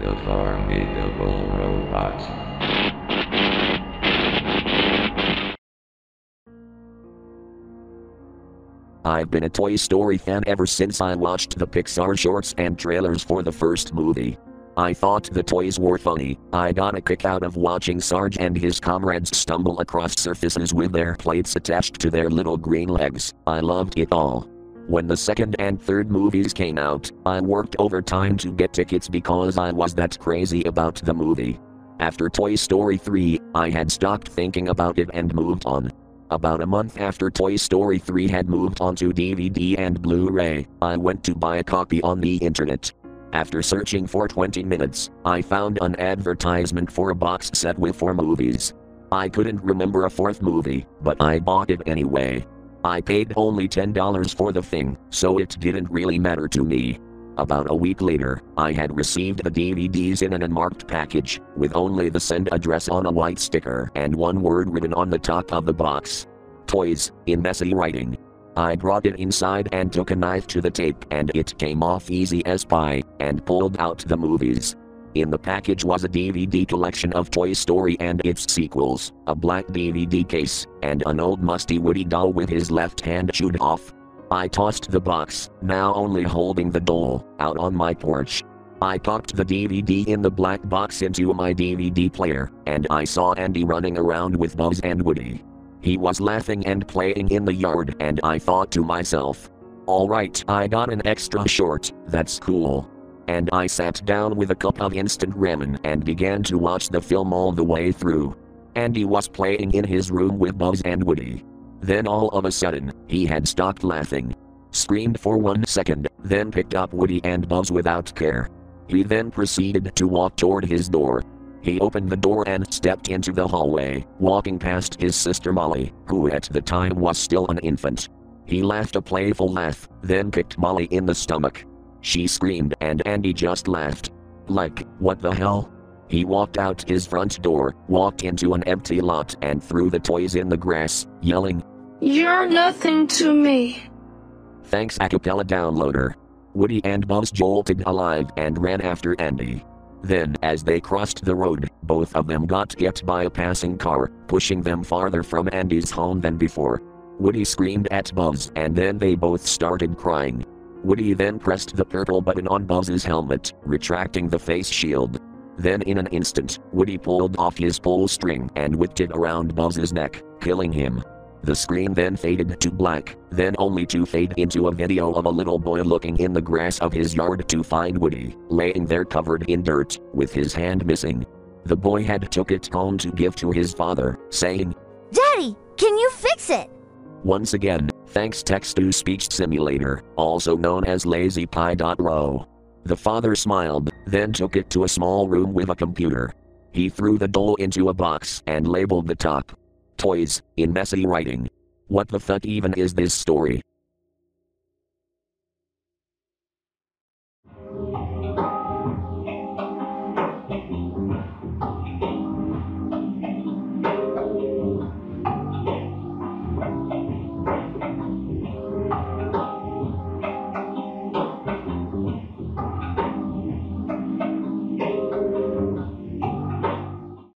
The Formidable Robot. I've been a Toy Story fan ever since I watched the Pixar shorts and trailers for the first movie. I thought the toys were funny. I got a kick out of watching Sarge and his comrades stumble across surfaces with their plates attached to their little green legs. I loved it all. When the second and third movies came out, I worked overtime to get tickets because I was that crazy about the movie. After Toy Story 3, I had stopped thinking about it and moved on. About a month after Toy Story 3 had moved onto DVD and Blu ray, I went to buy a copy on the internet. After searching for 20 minutes, I found an advertisement for a box set with four movies. I couldn't remember a fourth movie, but I bought it anyway. I paid only $10 for the thing, so it didn't really matter to me. About a week later, I had received the DVDs in an unmarked package, with only the send address on a white sticker and one word written on the top of the box. Toys, in messy writing. I brought it inside and took a knife to the tape and it came off easy as pie, and pulled out the movies. In the package was a DVD collection of Toy Story and its sequels, a black DVD case, and an old musty Woody doll with his left hand chewed off. I tossed the box, now only holding the doll, out on my porch. I popped the DVD in the black box into my DVD player, and I saw Andy running around with Buzz and Woody. He was laughing and playing in the yard, and I thought to myself, Alright, I got an extra short, that's cool. And I sat down with a cup of instant ramen and began to watch the film all the way through. Andy was playing in his room with Buzz and Woody. Then all of a sudden, he had stopped laughing. Screamed for one second, then picked up Woody and Buzz without care. He then proceeded to walk toward his door. He opened the door and stepped into the hallway, walking past his sister Molly, who at the time was still an infant. He laughed a playful laugh, then kicked Molly in the stomach. She screamed and Andy just laughed. Like, what the hell? He walked out his front door, walked into an empty lot and threw the toys in the grass, yelling, You're nothing to me. Thanks Acapella Downloader. Woody and Buzz jolted alive and ran after Andy. Then, as they crossed the road, both of them got hit by a passing car, pushing them farther from Andy's home than before. Woody screamed at Buzz and then they both started crying. Woody then pressed the purple button on Buzz's helmet, retracting the face shield. Then in an instant, Woody pulled off his pull string and whipped it around Buzz's neck, killing him. The screen then faded to black, then only to fade into a video of a little boy looking in the grass of his yard to find Woody, laying there covered in dirt, with his hand missing. The boy had took it home to give to his father, saying, Daddy, can you fix it? Once again, thanks text to speech simulator, also known as LazyPy.ro. The father smiled, then took it to a small room with a computer. He threw the doll into a box and labeled the top. Toys, in messy writing. What the fuck even is this story?